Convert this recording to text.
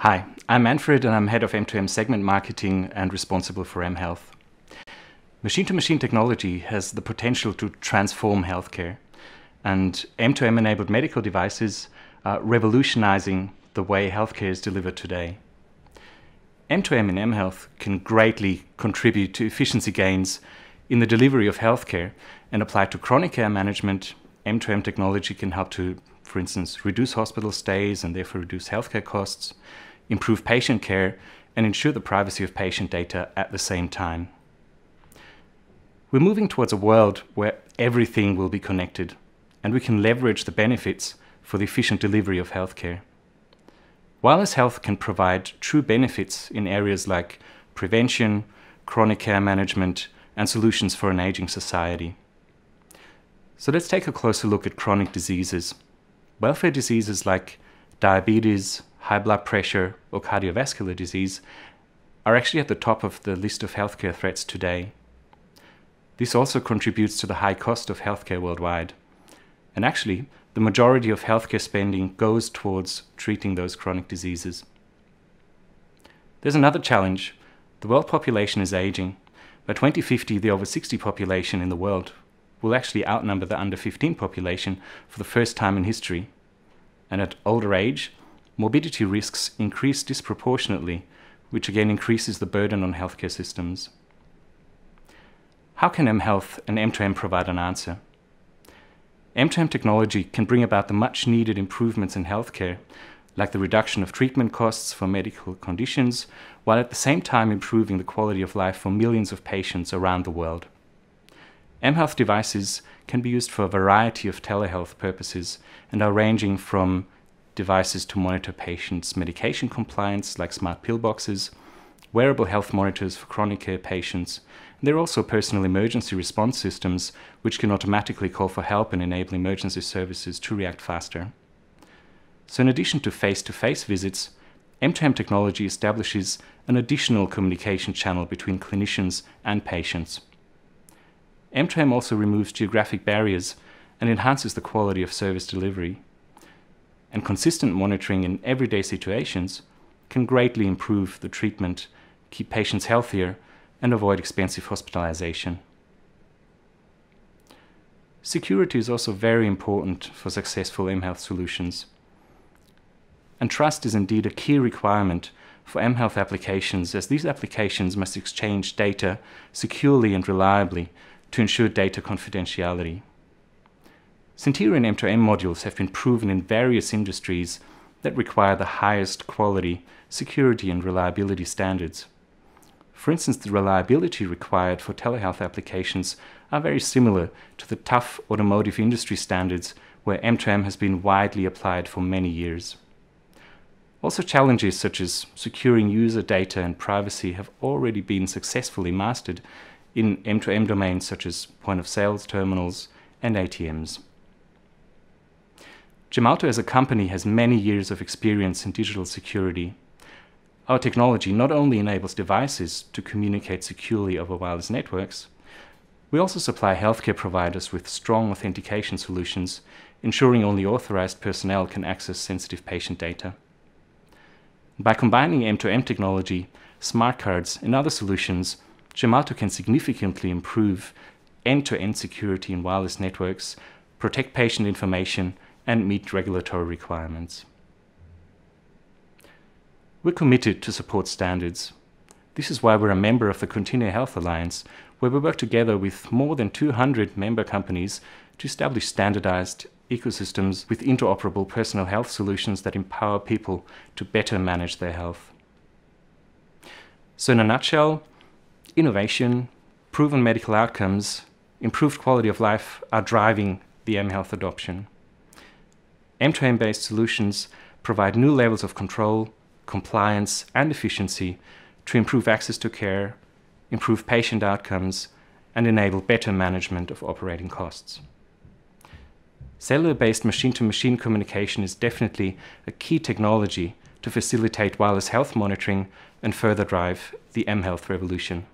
Hi, I'm Manfred and I'm head of M2M segment marketing and responsible for mHealth. Machine-to-machine technology has the potential to transform healthcare and M2M enabled medical devices are revolutionizing the way healthcare is delivered today. M2M in mHealth can greatly contribute to efficiency gains in the delivery of healthcare and applied to chronic care management, M2M technology can help to, for instance, reduce hospital stays and therefore reduce healthcare costs, improve patient care, and ensure the privacy of patient data at the same time. We're moving towards a world where everything will be connected, and we can leverage the benefits for the efficient delivery of healthcare. Wireless health can provide true benefits in areas like prevention, chronic care management, and solutions for an aging society. So let's take a closer look at chronic diseases. Welfare diseases like diabetes, high blood pressure, or cardiovascular disease are actually at the top of the list of healthcare threats today. This also contributes to the high cost of healthcare worldwide. And actually, the majority of healthcare spending goes towards treating those chronic diseases. There's another challenge. The world population is aging. By 2050, the over 60 population in the world will actually outnumber the under 15 population for the first time in history. And at older age, morbidity risks increase disproportionately, which again increases the burden on healthcare systems. How can mHealth and M2M provide an answer? M2M technology can bring about the much needed improvements in healthcare, like the reduction of treatment costs for medical conditions, while at the same time improving the quality of life for millions of patients around the world. mHealth devices can be used for a variety of telehealth purposes and are ranging from devices to monitor patients' medication compliance, like smart pillboxes, wearable health monitors for chronic care patients. And there are also personal emergency response systems, which can automatically call for help and enable emergency services to react faster. So in addition to face-to-face -face visits, M2M technology establishes an additional communication channel between clinicians and patients. M2M also removes geographic barriers and enhances the quality of service delivery. And consistent monitoring in everyday situations can greatly improve the treatment, keep patients healthier, and avoid expensive hospitalization. Security is also very important for successful mHealth solutions. And trust is indeed a key requirement for mHealth applications as these applications must exchange data securely and reliably to ensure data confidentiality. Cinterion M2M modules have been proven in various industries that require the highest quality, security and reliability standards. For instance, the reliability required for telehealth applications are very similar to the tough automotive industry standards where M2M has been widely applied for many years. Also challenges such as securing user data and privacy have already been successfully mastered in M2M domains such as point of sales terminals and ATMs. Gemalto as a company has many years of experience in digital security. Our technology not only enables devices to communicate securely over wireless networks, we also supply healthcare providers with strong authentication solutions, ensuring only authorized personnel can access sensitive patient data. By combining M2M technology, smart cards, and other solutions, Gemalto can significantly improve end-to-end -end security in wireless networks, protect patient information, and meet regulatory requirements. We're committed to support standards. This is why we're a member of the Continua Health Alliance, where we work together with more than 200 member companies to establish standardized ecosystems with interoperable personal health solutions that empower people to better manage their health. So in a nutshell, innovation, proven medical outcomes, improved quality of life are driving the mHealth adoption. M2M-based solutions provide new levels of control, compliance, and efficiency to improve access to care, improve patient outcomes, and enable better management of operating costs. Cellular-based machine-to-machine communication is definitely a key technology to facilitate wireless health monitoring and further drive the mHealth revolution.